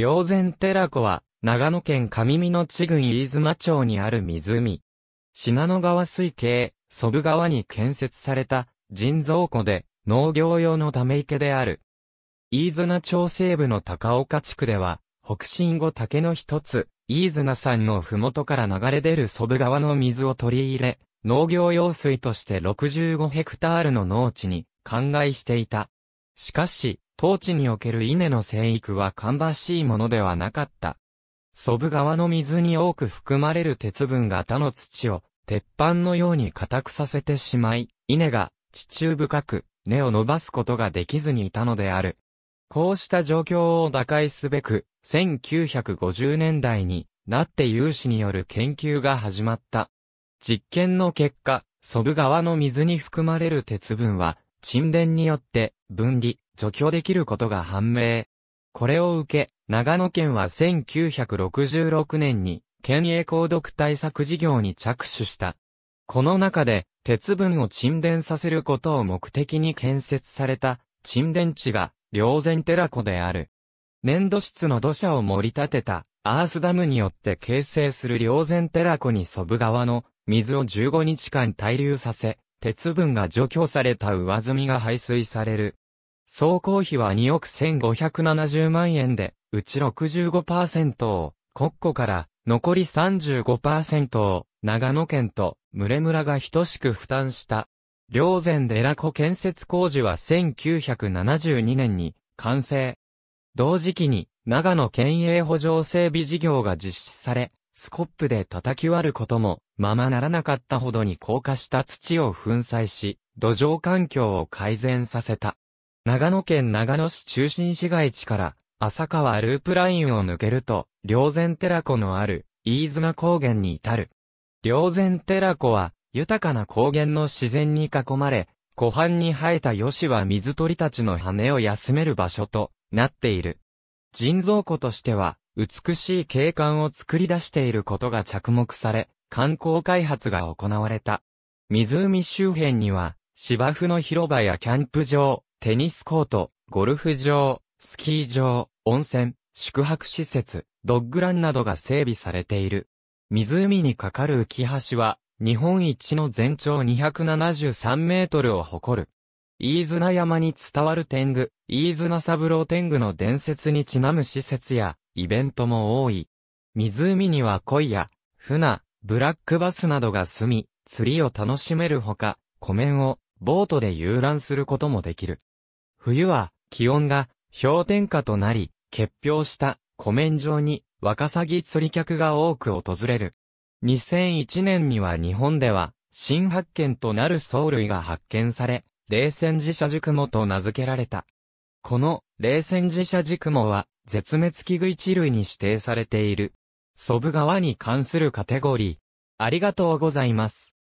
霊山寺湖は、長野県上美濃地郡飯綱町にある湖。信濃川水系、祖父川に建設された人造湖で農業用のため池である。飯綱町西部の高岡地区では、北進後竹の一つ、飯綱山のふもとから流れ出る祖父川の水を取り入れ、農業用水として65ヘクタールの農地に灌漑していた。しかし、当地における稲の生育は芳しいものではなかった。祖父川の水に多く含まれる鉄分が他の土を鉄板のように硬くさせてしまい、稲が地中深く根を伸ばすことができずにいたのである。こうした状況を打開すべく、1950年代になって有志による研究が始まった。実験の結果、祖父川の水に含まれる鉄分は、沈殿によって分離、除去できることが判明。これを受け、長野県は1966年に、県営鉱毒対策事業に着手した。この中で、鉄分を沈殿させることを目的に建設された、沈殿地が、霊山寺湖である。粘土質の土砂を盛り立てた、アースダムによって形成する霊山寺湖に祖父川の水を15日間滞留させ、鉄分が除去された上積みが排水される。総工費は2億1570万円で、うち65%を国庫から残り35%を長野県と群れ村が等しく負担した。霊山寺湖建設工事は1972年に完成。同時期に長野県営補助整備事業が実施され、スコップで叩き割ることもままならなかったほどに高架した土を粉砕し、土壌環境を改善させた。長野県長野市中心市街地から、浅川ループラインを抜けると、霊山寺湖のある、飯綱高原に至る。霊山寺湖は、豊かな高原の自然に囲まれ、湖畔に生えた吉は水鳥たちの羽を休める場所となっている。人造湖としては、美しい景観を作り出していることが着目され、観光開発が行われた。湖周辺には、芝生の広場やキャンプ場、テニスコート、ゴルフ場、スキー場、温泉、宿泊施設、ドッグランなどが整備されている。湖に架かる浮橋は、日本一の全長273メートルを誇る。飯綱山に伝わる天狗、飯綱三郎天狗の伝説にちなむ施設や、イベントも多い。湖には鯉や、船、ブラックバスなどが住み、釣りを楽しめるほか、湖面をボートで遊覧することもできる。冬は気温が氷点下となり、結氷した湖面上にワカサギ釣り客が多く訪れる。2001年には日本では新発見となる藻類が発見され、冷戦自社ジクモと名付けられた。この冷戦自社ジクモは絶滅危惧一類に指定されている。祖父川に関するカテゴリー。ありがとうございます。